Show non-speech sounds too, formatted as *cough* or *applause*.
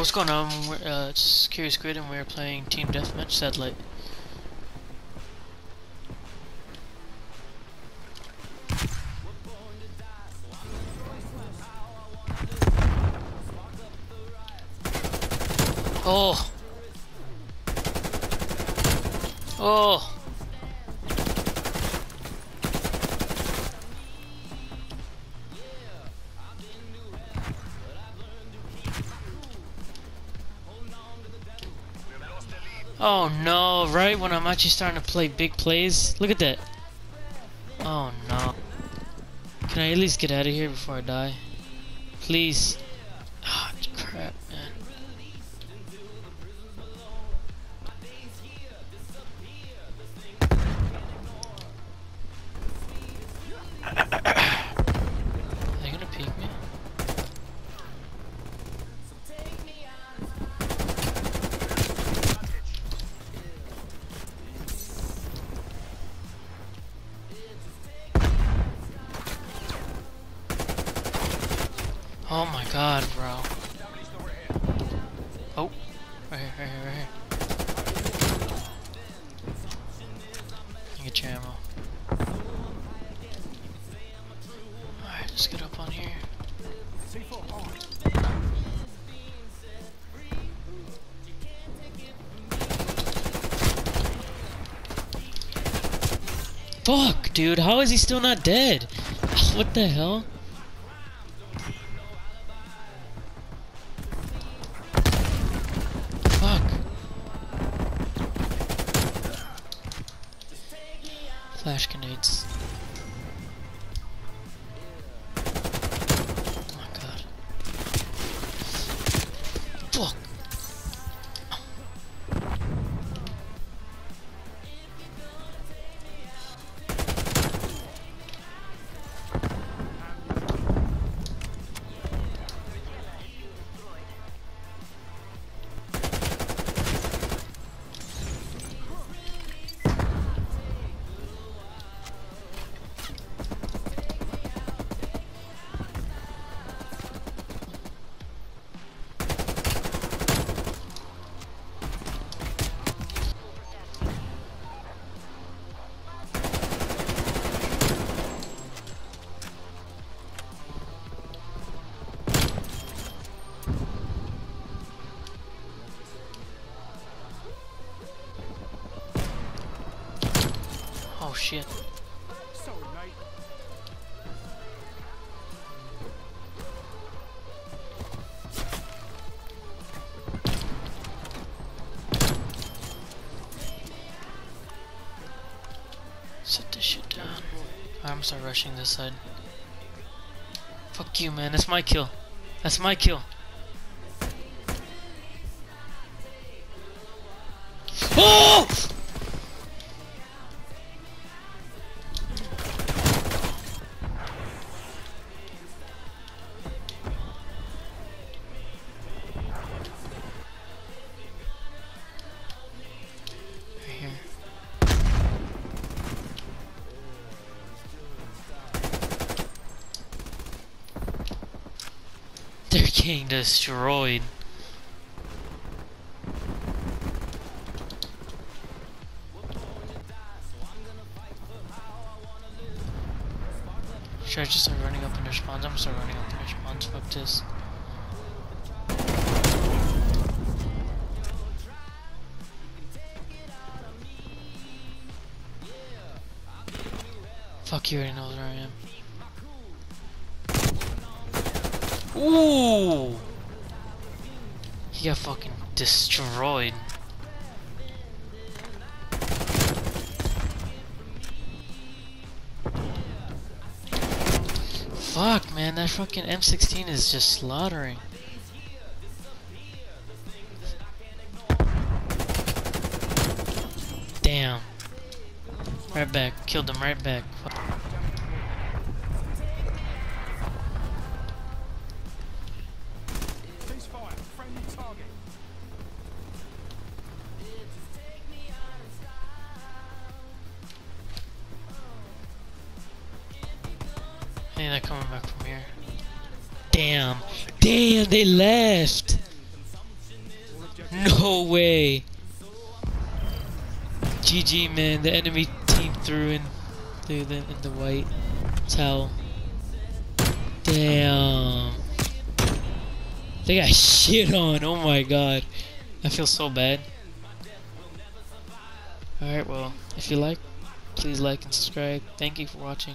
What's going on? We're, uh, it's Curious Squid and we're playing Team Deathmatch Satellite. Oh! Oh! Oh no, right when I'm actually starting to play big plays? Look at that. Oh no. Can I at least get out of here before I die? Please. Oh my god, bro. Oh, right here, right here, right here. Get your ammo. Alright, let's get up on here. Fuck, dude, how is he still not dead? *laughs* What the hell? Flash grenades. Shit. Sorry, mate. Set this shit down. I'm start rushing this side. Fuck you, man. That's my kill. That's my kill. Oh! Getting destroyed. Should I just start running up in spawns? I'm gonna running up in spawns. Fuck this. Fuck, you already know where I am. Ooh! He got fucking destroyed. Fuck, man, that fucking M16 is just slaughtering. Damn. Right back. Killed him right back. Fuck. Hey, they're coming back from here. Damn. Damn, they left. No way. GG, man. The enemy team threw in, threw them in the white towel. Damn. They got shit on. Oh my god. I feel so bad. Alright, well, if you like, please like and subscribe. Thank you for watching.